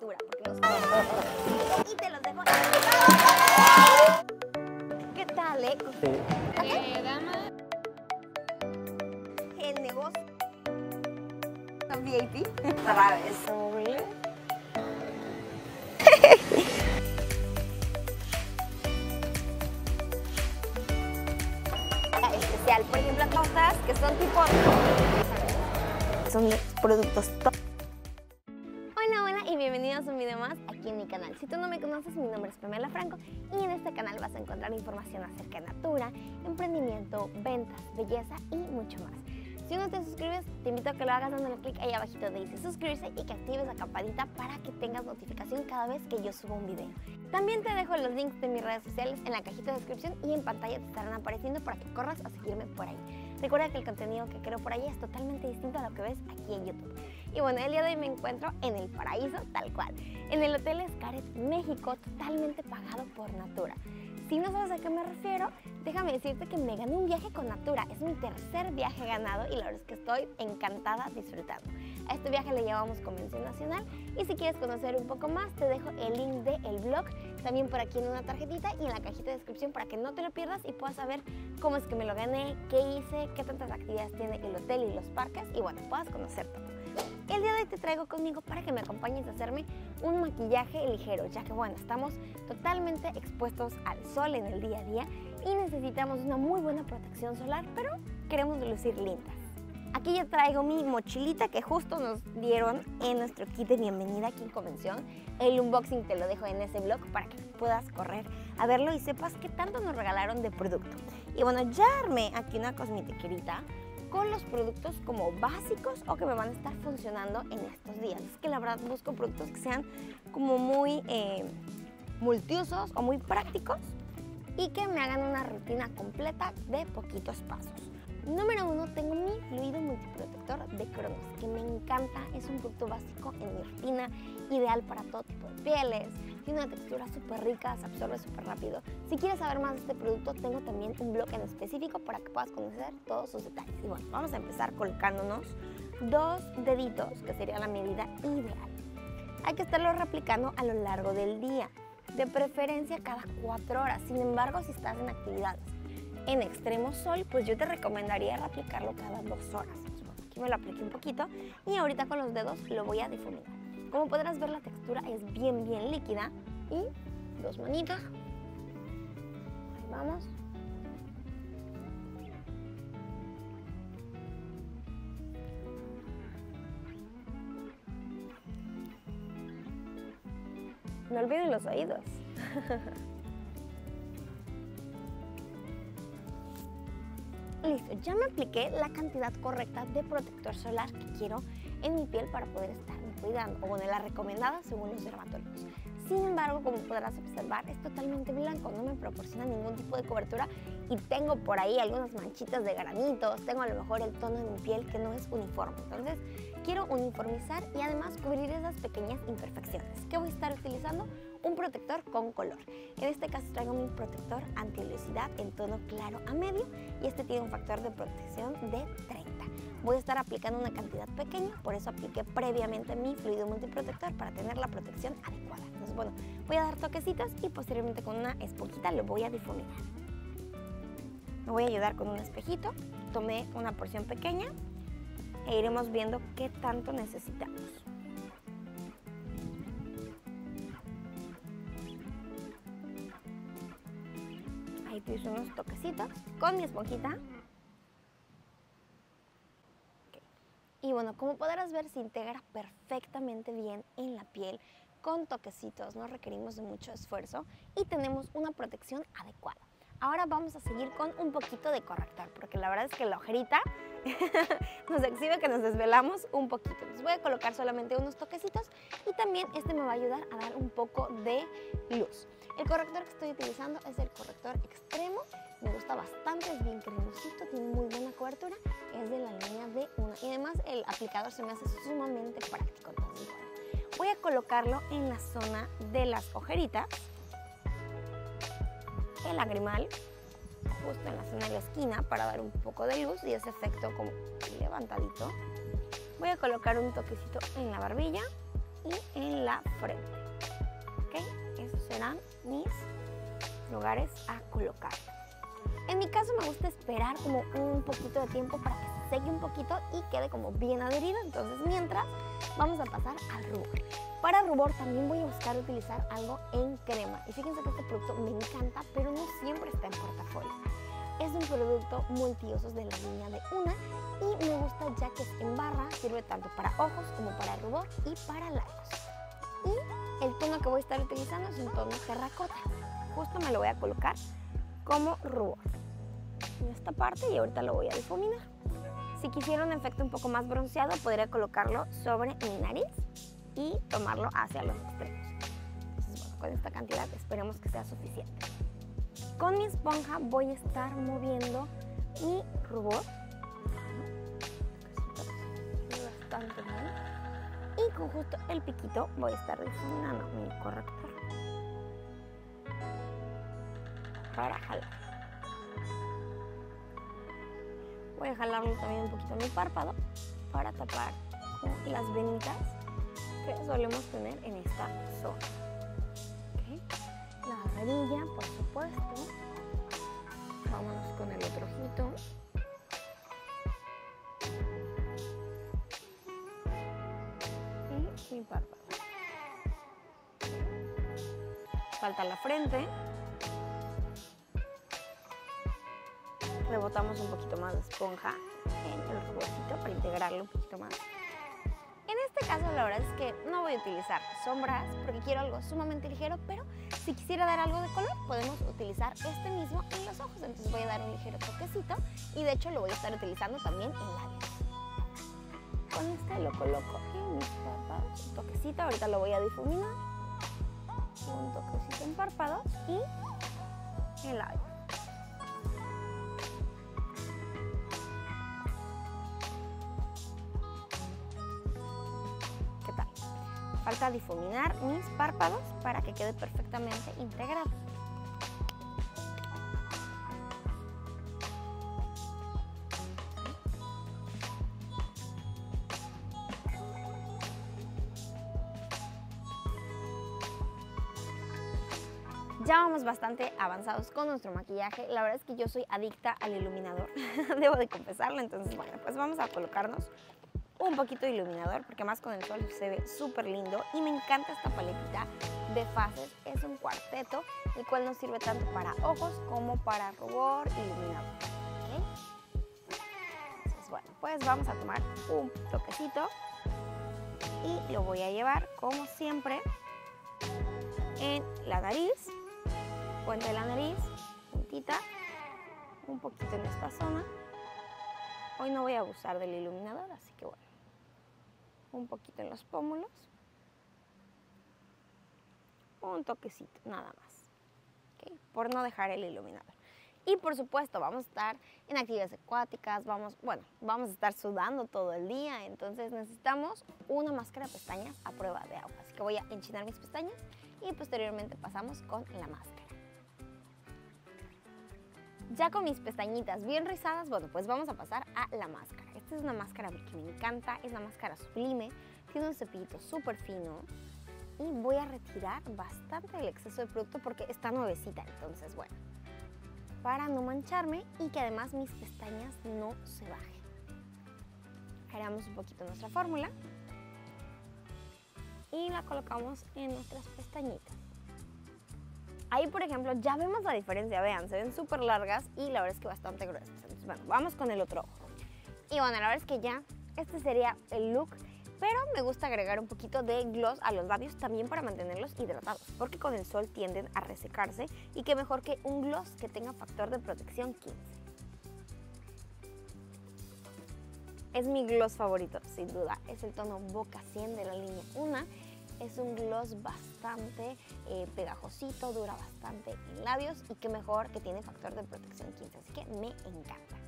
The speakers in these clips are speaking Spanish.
Natura, porque nos y te los dejo. ¿Qué tal, eh? Eh, dama. El negocio. VIP. Vez. especial. Por ejemplo, tortas que son tipo... Son productos top. Me conoces, mi nombre es Pamela Franco y en este canal vas a encontrar información acerca de natura, emprendimiento, ventas, belleza y mucho más. Si no te suscribes, te invito a que lo hagas dándole clic ahí abajito de dice suscribirse y que actives la campanita para que tengas notificación cada vez que yo subo un video. También te dejo los links de mis redes sociales en la cajita de descripción y en pantalla te estarán apareciendo para que corras a seguirme por ahí. Recuerda que el contenido que creo por ahí es totalmente distinto a lo que ves aquí en YouTube. Y bueno, el día de hoy me encuentro en el paraíso tal cual, en el Hotel Escaret México, totalmente pagado por Natura. Si no sabes a qué me refiero, déjame decirte que me gané un viaje con Natura. Es mi tercer viaje ganado y la verdad es que estoy encantada disfrutando. A este viaje le llamamos Convención Nacional y si quieres conocer un poco más te dejo el link del blog también por aquí en una tarjetita y en la cajita de descripción para que no te lo pierdas y puedas saber cómo es que me lo gané, qué hice, qué tantas actividades tiene el hotel y los parques y bueno, puedas conocer todo. El día de hoy te traigo conmigo para que me acompañes a hacerme un maquillaje ligero, ya que bueno, estamos totalmente expuestos al sol en el día a día y necesitamos una muy buena protección solar, pero queremos lucir lindas. Aquí ya traigo mi mochilita que justo nos dieron en nuestro kit de bienvenida aquí en Convención. El unboxing te lo dejo en ese blog para que puedas correr a verlo y sepas qué tanto nos regalaron de producto. Y bueno, ya armé aquí una cosmetiquerita con los productos como básicos o que me van a estar funcionando en estos días. Es que la verdad busco productos que sean como muy eh, multiusos o muy prácticos y que me hagan una rutina completa de poquitos pasos. Número uno, tengo mi fluido multiprotector de Cronos, que me encanta, es un producto básico en mi rutina, ideal para todo tipo de pieles, tiene una textura súper rica, se absorbe súper rápido. Si quieres saber más de este producto, tengo también un blog en específico para que puedas conocer todos sus detalles. Y bueno, vamos a empezar colocándonos dos deditos, que sería la medida ideal. Hay que estarlo replicando a lo largo del día, de preferencia cada cuatro horas. Sin embargo, si estás en actividades en extremo sol, pues yo te recomendaría replicarlo cada dos horas. Aquí me lo apliqué un poquito y ahorita con los dedos lo voy a difuminar. Como podrás ver la textura es bien bien líquida y dos manitas. Ahí vamos. No olviden los oídos. ya me apliqué la cantidad correcta de protector solar que quiero en mi piel para poder estarme cuidando, o bueno, la recomendada según los dermatólogos. Sin embargo, como podrás observar, es totalmente blanco, no me proporciona ningún tipo de cobertura y tengo por ahí algunas manchitas de granitos, tengo a lo mejor el tono de mi piel que no es uniforme. Entonces, quiero uniformizar y además cubrir esas pequeñas imperfecciones. ¿Qué voy a estar utilizando? Un protector con color. En este caso traigo mi protector anti-oleosidad en tono claro a medio y este tiene un factor de protección de 30. Voy a estar aplicando una cantidad pequeña, por eso apliqué previamente mi fluido multiprotector para tener la protección adecuada. Entonces, bueno, voy a dar toquecitos y posteriormente con una esponjita lo voy a difuminar. Me voy a ayudar con un espejito, tomé una porción pequeña e iremos viendo qué tanto necesitamos. Te hice unos toquecitos con mi esponjita. Y bueno, como podrás ver, se integra perfectamente bien en la piel con toquecitos, no requerimos de mucho esfuerzo y tenemos una protección adecuada. Ahora vamos a seguir con un poquito de corrector, porque la verdad es que la ojerita nos exhibe que nos desvelamos un poquito. Entonces voy a colocar solamente unos toquecitos y también este me va a ayudar a dar un poco de luz. El corrector que estoy utilizando es el corrector extremo, me gusta bastante, es bien cremosito, tiene muy buena cobertura, es de la línea de una y además el aplicador se me hace sumamente práctico. Voy a colocarlo en la zona de las ojeritas lagrimal justo en la zona de la esquina para dar un poco de luz y ese efecto como levantadito. Voy a colocar un toquecito en la barbilla y en la frente. ¿Ok? Esos serán mis lugares a colocar. En mi caso me gusta esperar como un poquito de tiempo para que se seque un poquito y quede como bien adherido. Entonces mientras vamos a pasar al rubor. Para rubor también voy a buscar utilizar algo en crema. Y fíjense que este producto me encanta, pero no siempre está en portafolio. Es un producto multiusos de la línea de Una y me gusta ya que es en barra, sirve tanto para ojos como para rubor y para labios. Y el tono que voy a estar utilizando es un tono terracota. Justo me lo voy a colocar como rubor en esta parte y ahorita lo voy a difuminar. Si quisiera un efecto un poco más bronceado, podría colocarlo sobre mi nariz y tomarlo hacia los extremos. Entonces, bueno, con esta cantidad esperemos que sea suficiente. Con mi esponja voy a estar moviendo mi rubor. Y con justo el piquito voy a estar difuminando mi corrector. Para jalar. Voy a jalarlo también un poquito mi párpado para tapar las venitas que solemos tener en esta zona. La varilla, por supuesto. Vámonos con el otro ojito. Y mi párpado. Falta la frente. Un poquito más de esponja en el ruborcito para integrarlo un poquito más. En este caso la verdad es que no voy a utilizar sombras porque quiero algo sumamente ligero, pero si quisiera dar algo de color podemos utilizar este mismo en los ojos. Entonces voy a dar un ligero toquecito y de hecho lo voy a estar utilizando también en labios. Con este lo coloco en mis párpados, un toquecito, ahorita lo voy a difuminar. Un toquecito en párpados y en labios. Falta difuminar mis párpados para que quede perfectamente integrado. Ya vamos bastante avanzados con nuestro maquillaje. La verdad es que yo soy adicta al iluminador, debo de confesarlo. Entonces, bueno, pues vamos a colocarnos un poquito de iluminador porque más con el sol se ve súper lindo y me encanta esta paletita de fases. Es un cuarteto el cual nos sirve tanto para ojos como para rubor iluminador. Entonces bueno, pues vamos a tomar un toquecito y lo voy a llevar como siempre en la nariz, puente de la nariz, puntita, un poquito en esta zona. Hoy no voy a abusar del iluminador, así que bueno un poquito en los pómulos, un toquecito, nada más, por no dejar el iluminador. Y por supuesto vamos a estar en actividades acuáticas, vamos, bueno, vamos a estar sudando todo el día, entonces necesitamos una máscara de pestañas a prueba de agua. Así que voy a enchinar mis pestañas y posteriormente pasamos con la máscara. Ya con mis pestañitas bien rizadas, bueno, pues vamos a pasar a la máscara. Esta es una máscara que me encanta, es una máscara sublime, tiene un cepillito súper fino y voy a retirar bastante el exceso de producto porque está nuevecita, entonces bueno, para no mancharme y que además mis pestañas no se bajen. Giramos un poquito nuestra fórmula y la colocamos en nuestras pestañitas. Ahí, por ejemplo, ya vemos la diferencia, vean, se ven súper largas y la verdad es que bastante gruesas. Bueno, vamos con el otro ojo. Y bueno, la verdad es que ya este sería el look, pero me gusta agregar un poquito de gloss a los labios también para mantenerlos hidratados, porque con el sol tienden a resecarse y qué mejor que un gloss que tenga factor de protección 15. Es mi gloss favorito, sin duda. Es el tono Boca 100 de la línea 1 es un gloss bastante eh, pegajosito, dura bastante en labios y qué mejor que tiene factor de protección 15, así que me encanta.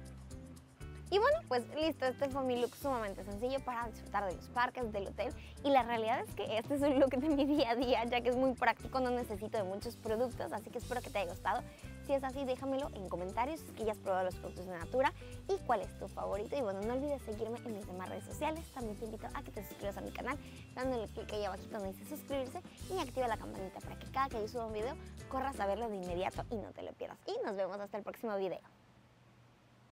Y bueno, pues listo, este fue mi look sumamente sencillo para disfrutar de los parques, del hotel. Y la realidad es que este es un look de mi día a día, ya que es muy práctico, no necesito de muchos productos, así que espero que te haya gustado. Si es así, déjamelo en comentarios, que ya has probado los productos de Natura y cuál es tu favorito. Y bueno, no olvides seguirme en mis demás redes sociales. También te invito a que te suscribas a mi canal dándole clic ahí abajito donde dice suscribirse y activa la campanita para que cada que yo suba un video corras a verlo de inmediato y no te lo pierdas. Y nos vemos hasta el próximo video.